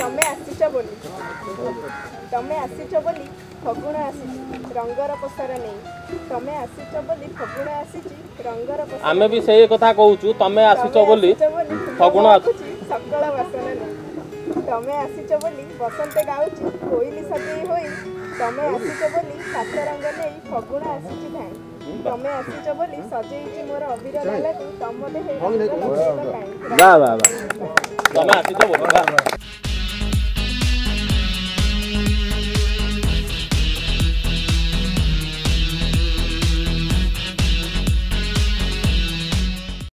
ତମେ ଆସିଛ ବୋଲି। ତମେ ଆସିଛ ବୋଲି ଫଗୁଣ ଆସିଛି ରଙ୍ଗର ପସାର ନେଇ। ତମେ ଆସିଛ ବୋଲି ଫଗୁଣ ଆସିଛି ରଙ୍ଗର ଆମେ ବି ସେଇ କଥା କହୁଛୁ ତମେ ଆସିଛ ବୋଲି ଫଗୁଣ ଆସୁଛି ସକାଳ ବାସନ ତମେ ଆସିଛ ବୋଲି ବସନ୍ତ ଗାଉଛି କୋଇଲି ସଜେଇ ହୋଇ। ତମେ ଆସିଛ ବୋଲି ସାତ ରଙ୍ଗ ନେଇ ଫଗୁଣ ଆସିଛି ଧାଇଁ। ତମେ ଆସିଛ ବୋଲି ସଜେଇଛି ମୋର ଅବିର ଲାଗୁ ତମ ଦେହ ବା ବା ବା। ତମେ ଆସିଛ ବୋଲି